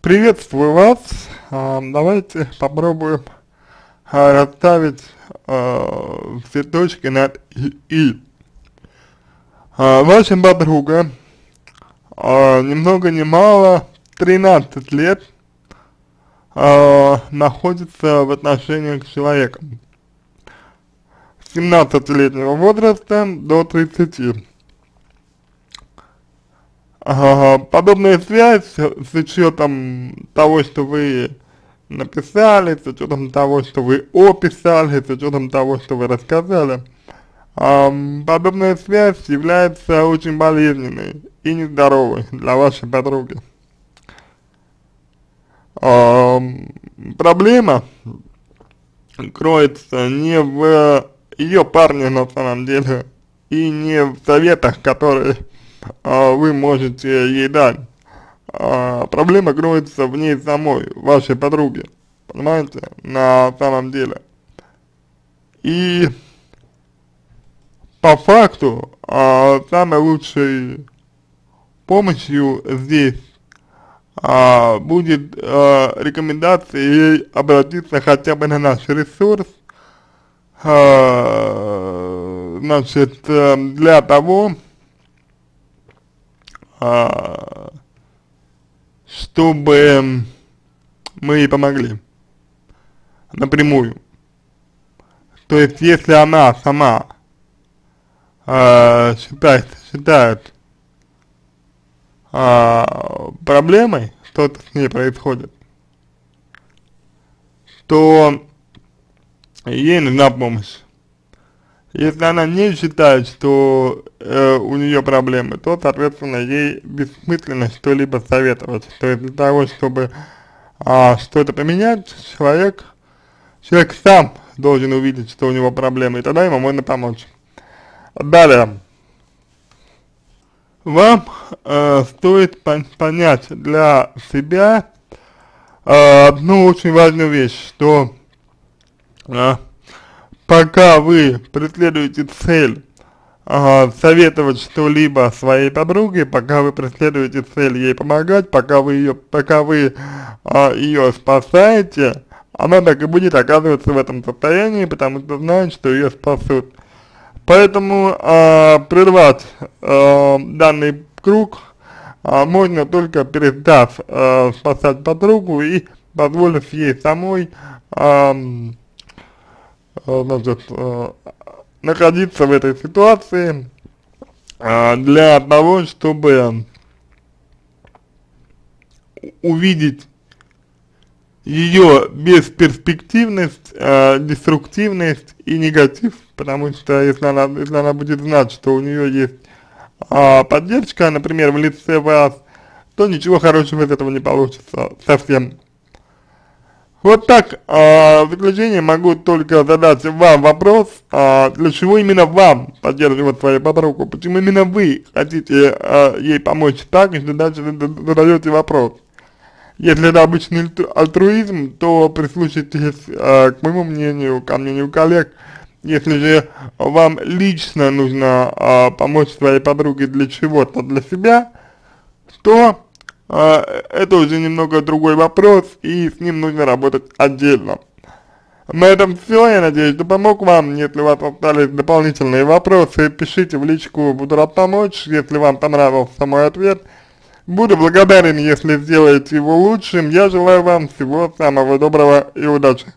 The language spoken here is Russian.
Приветствую вас. А, давайте попробуем а, расставить а, все точки над «и». Ваша подруга ни много ни мало 13 лет находится в отношениях с человеком. С 17-летнего возраста до 30. Подобная связь с учетом того, что вы написали, с учетом того, что вы описали, с учетом того, что вы рассказали, подобная связь является очень болезненной и нездоровой для вашей подруги. Проблема кроется не в ее парне на самом деле и не в советах, которые а, вы можете ей дать. А, проблема кроется в ней самой, вашей подруге, понимаете, на самом деле. И по факту а, самой лучшей помощью здесь а, будет а, рекомендация ей обратиться хотя бы на наш ресурс, а, значит, э, для того, чтобы мы ей помогли напрямую. То есть, если она сама э, считает, считает э, проблемой, что-то с ней происходит, то ей нужна помощь. Если она не считает, что э, у нее проблемы, то, соответственно, ей бессмысленно что-либо советовать. То есть для того, чтобы а, что-то поменять, человек, человек сам должен увидеть, что у него проблемы, и тогда ему можно помочь. Далее. Вам э, стоит пон понять для себя э, одну очень важную вещь, что э, пока вы преследуете цель э, советовать что-либо своей подруге, пока вы преследуете цель ей помогать, пока вы ее, пока вы э, ее спасаете, она так и будет оказываться в этом состоянии, потому что знает, что ее спасут. Поэтому э, прервать э, данный круг э, можно только перестав э, спасать подругу и позволив ей самой Э, значит, э, находиться в этой ситуации э, для того, чтобы увидеть ее бесперспективность, э, деструктивность и негатив, потому что если она, если она будет знать, что у нее есть э, поддержка, например, в лице вас, то ничего хорошего из этого не получится совсем. Вот так, а, в заключение могу только задать вам вопрос, а, для чего именно вам поддерживать свою подругу, почему именно вы хотите а, ей помочь так, и дальше задаете вопрос. Если это обычный альтруизм, то прислушайтесь а, к моему мнению, ко мнению коллег, если же вам лично нужно а, помочь своей подруге для чего-то, для себя, то это уже немного другой вопрос, и с ним нужно работать отдельно. На этом все, я надеюсь, что помог вам. Если у вас остались дополнительные вопросы, пишите в личку, буду рад помочь. Если вам понравился мой ответ, буду благодарен, если сделаете его лучшим. Я желаю вам всего самого доброго и удачи.